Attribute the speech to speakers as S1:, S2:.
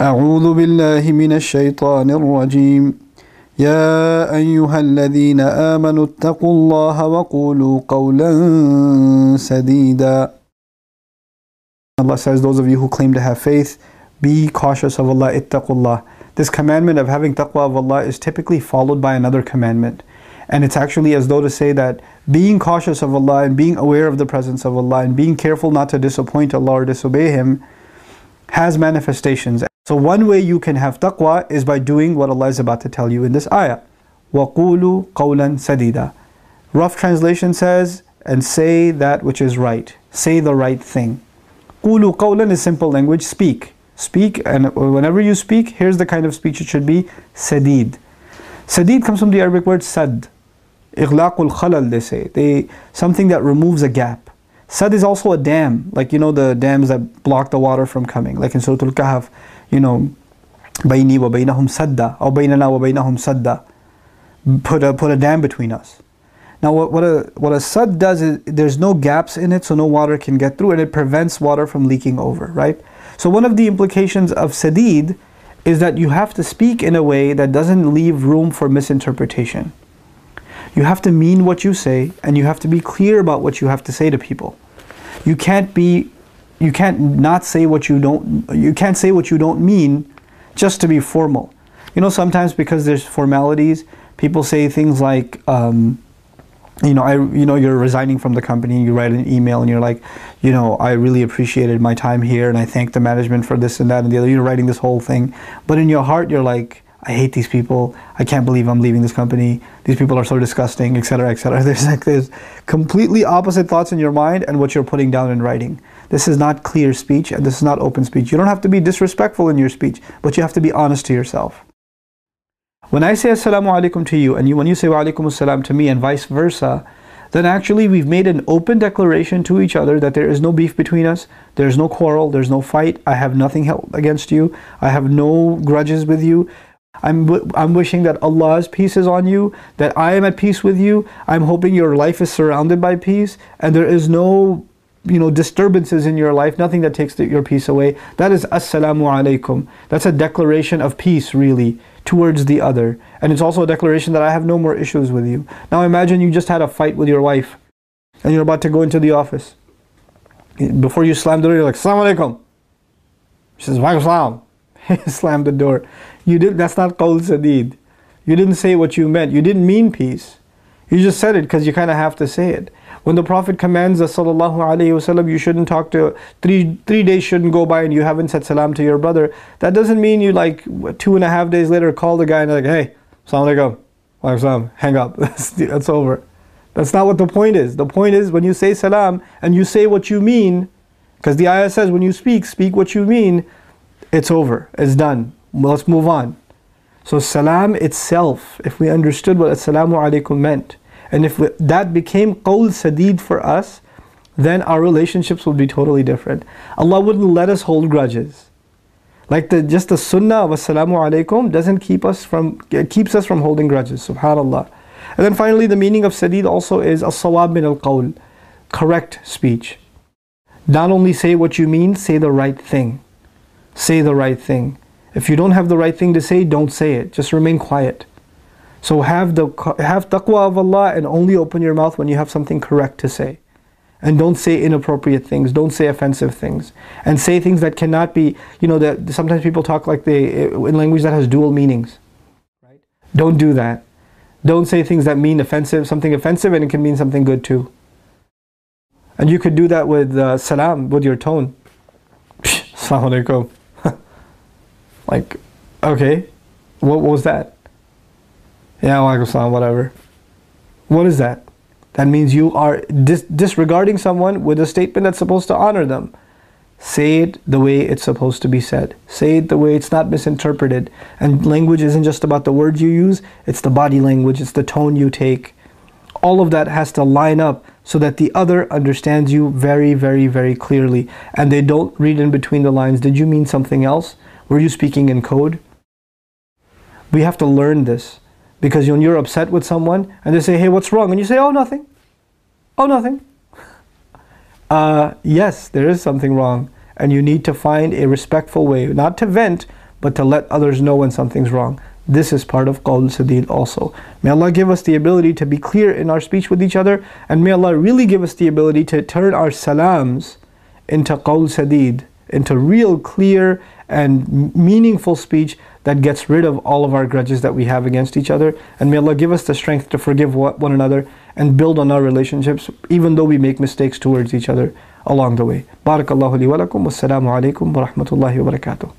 S1: أعوذ بالله من الشيطان الرجيم يا أيها الذين آمنوا اتقوا الله وقولوا قولا سديدا Allah says, those of you who claim to have faith, be cautious of Allah, ittaqullah. This commandment of having taqwa of Allah is typically followed by another commandment. And it's actually as though to say that being cautious of Allah and being aware of the presence of Allah and being careful not to disappoint Allah or disobey Him has manifestations. So one way you can have taqwa is by doing what Allah is about to tell you in this ayah. وَقُولُوا قَوْلًا سَدِيدًا Rough translation says, and say that which is right. Say the right thing. Qulu qawlan is simple language, speak. Speak, and whenever you speak, here's the kind of speech it should be sadid. Sadid comes from the Arabic word sad. Ighlaqul khalal, they say. They, something that removes a gap. Sad is also a dam, like you know the dams that block the water from coming. Like in Surah Al-Kahf, you know, wa baynahum sadda, or wa baynahum sadda. Put a, put a dam between us. Now what, what, a, what a sad does is there's no gaps in it so no water can get through and it prevents water from leaking over, right? So one of the implications of sadid is that you have to speak in a way that doesn't leave room for misinterpretation. You have to mean what you say and you have to be clear about what you have to say to people. You can't be you can't not say what you don't you can't say what you don't mean just to be formal. You know sometimes because there's formalities, people say things like um, you know, I, you know, you're resigning from the company, you write an email and you're like, you know, I really appreciated my time here and I thank the management for this and that and the other. You're writing this whole thing. But in your heart, you're like, I hate these people. I can't believe I'm leaving this company. These people are so disgusting, etc., etc. There's like there's completely opposite thoughts in your mind and what you're putting down in writing. This is not clear speech and this is not open speech. You don't have to be disrespectful in your speech, but you have to be honest to yourself. When I say assalamu alaikum to you and you when you say wa alaikum assalam to me and vice versa, then actually we've made an open declaration to each other that there is no beef between us, there's no quarrel, there's no fight, I have nothing against you, I have no grudges with you. I'm, I'm wishing that Allah's peace is on you, that I am at peace with you. I'm hoping your life is surrounded by peace and there is no you know disturbances in your life nothing that takes the, your peace away. That is assalamu alaikum that's a declaration of peace really towards the other. And it's also a declaration that i have no more issues with you. Now imagine you just had a fight with your wife and you're about to go into the office. Before you slam the door you're like assalamu alaikum she says wa salam. Slam the door you did that's not qawl sadid you didn't say what you meant you didn't mean peace you just said it because you kind of have to say it when the Prophet commands us, sallallahu alaihi wasallam, you shouldn't talk to three three days shouldn't go by and you haven't said salam to your brother. That doesn't mean you like two and a half days later call the guy and like, hey, salam alaikum, hang up. That's, that's over. That's not what the point is. The point is when you say salam and you say what you mean, because the ayah says when you speak, speak what you mean, it's over. It's done. Let's move on. So salam itself, if we understood what assalamu alaikum meant, and if we, that became qawl sadid for us, then our relationships would be totally different. Allah wouldn't let us hold grudges. Like the just the sunnah of assalamu alaikum doesn't keep us from keeps us from holding grudges. Subhanallah. And then finally the meaning of sadid also is as-sawab min al-qawl, correct speech. Not only say what you mean, say the right thing. Say the right thing. If you don't have the right thing to say, don't say it. Just remain quiet. So have the have taqwa of Allah and only open your mouth when you have something correct to say. And don't say inappropriate things, don't say offensive things. And say things that cannot be, you know, that sometimes people talk like they in language that has dual meanings. Right? Don't do that. Don't say things that mean offensive, something offensive and it can mean something good too. And you could do that with uh, salam, with your tone. Assalamu alaikum. Like, okay, what was that? Yeah, alaikum whatever. What is that? That means you are dis disregarding someone with a statement that's supposed to honor them. Say it the way it's supposed to be said. Say it the way it's not misinterpreted. And language isn't just about the words you use, it's the body language, it's the tone you take. All of that has to line up so that the other understands you very, very, very clearly. And they don't read in between the lines. Did you mean something else? Were you speaking in code? We have to learn this. Because when you're upset with someone and they say, hey, what's wrong? And you say, oh, nothing. Oh, nothing. Uh, yes, there is something wrong. And you need to find a respectful way, not to vent, but to let others know when something's wrong. This is part of qawl sadid also. May Allah give us the ability to be clear in our speech with each other, and may Allah really give us the ability to turn our salams into qawl sadid, into real clear and meaningful speech that gets rid of all of our grudges that we have against each other. And may Allah give us the strength to forgive one another and build on our relationships, even though we make mistakes towards each other along the way. Barakallahu li wa lakum. Wassalamu alaikum wa rahmatullahi wa barakatuh.